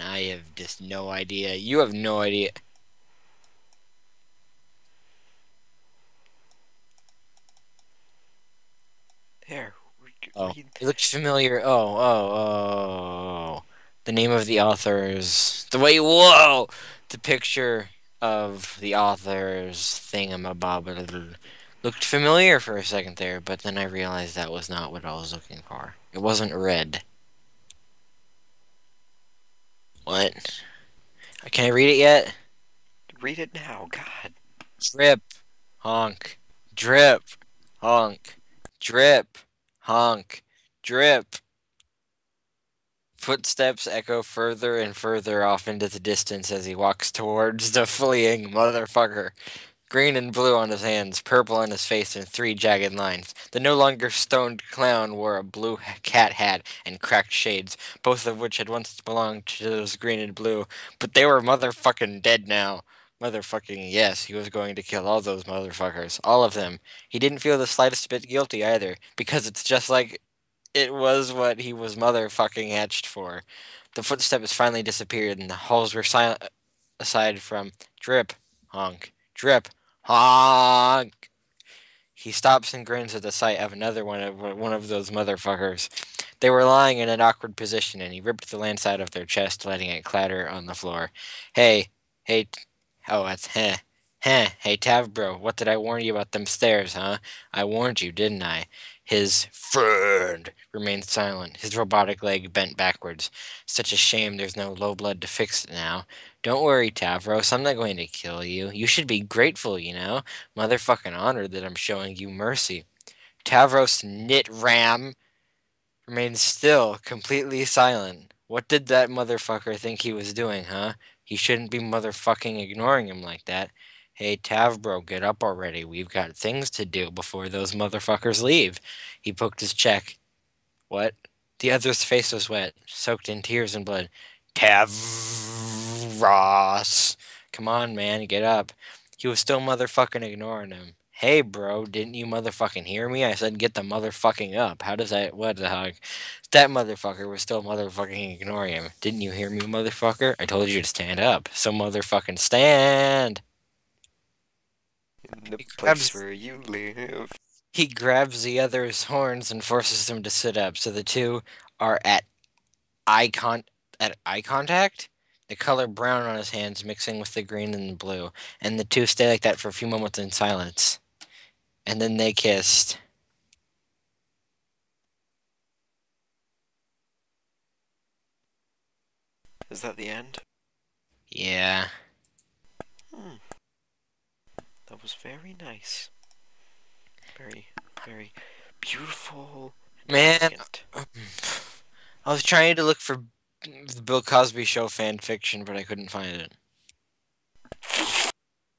and I have just no idea. You have no idea. There. Oh, it looks familiar. Oh, oh, oh. The name of the author's. The way. Whoa! The picture of the author's thingamabob looked familiar for a second there, but then I realized that was not what I was looking for. It wasn't red. What? Can I read it yet? Read it now, God. Drip, honk, drip, honk, drip, honk, drip. Footsteps echo further and further off into the distance as he walks towards the fleeing motherfucker. Green and blue on his hands, purple on his face, and three jagged lines. The no longer stoned clown wore a blue cat hat and cracked shades, both of which had once belonged to those green and blue, but they were motherfucking dead now. Motherfucking yes, he was going to kill all those motherfuckers. All of them. He didn't feel the slightest bit guilty either, because it's just like it was what he was motherfucking hatched for. The footsteps finally disappeared, and the halls were silent aside from drip, honk, drip, honk. He stops and grins at the sight of another one of one of those motherfuckers. They were lying in an awkward position, and he ripped the lance out of their chest, letting it clatter on the floor. Hey, hey, oh, that's heh. Heh, hey Tav bro, what did I warn you about them stairs, huh? I warned you, didn't I? His friend remained silent, his robotic leg bent backwards. Such a shame there's no low blood to fix it now. Don't worry, Tavros, I'm not going to kill you. You should be grateful, you know? Motherfucking honored that I'm showing you mercy. Tavros Nitram remained still, completely silent. What did that motherfucker think he was doing, huh? He shouldn't be motherfucking ignoring him like that. Hey, Tavbro, get up already. We've got things to do before those motherfuckers leave. He poked his check. What? The other's face was wet, soaked in tears and blood. Tavros! Come on, man, get up. He was still motherfucking ignoring him. Hey, bro, didn't you motherfucking hear me? I said get the motherfucking up. How does that? What the heck? That motherfucker was still motherfucking ignoring him. Didn't you hear me, motherfucker? I told you to stand up. So motherfucking stand. In the He place grabs- where you live. He grabs the other's horns and forces him to sit up. So the two are at eye con at eye contact. The color brown on his hands mixing with the green and the blue, and the two stay like that for a few moments in silence, and then they kissed. Is that the end? Yeah. Hmm. That was very nice. Very, very beautiful. Man. I was trying to look for the Bill Cosby show fan fiction, but I couldn't find it.